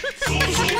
Sí, sí, sí.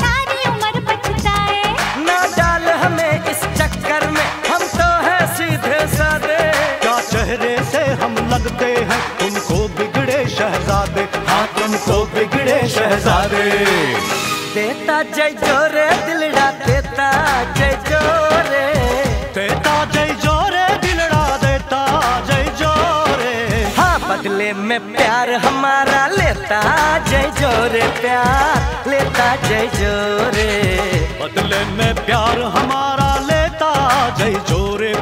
सारी उम्र पछताए। डाल हमें इस चक्कर में हम तो हैं सीधे साधे क्या चेहरे से हम लगते हैं तुमको बिगड़े शहजादे। हाँ तुमको बिगड़े शहजादे। तेता जय जोरे दिलड़ा तेता जय जोरे तेता जय जोरे दिलड़ा देता जय जोरे हाँ बदले में प्यार हमारा लेता जय जोरे प्यार लेता जय जोरे बदले में प्यार हमारा लेता जय जोरे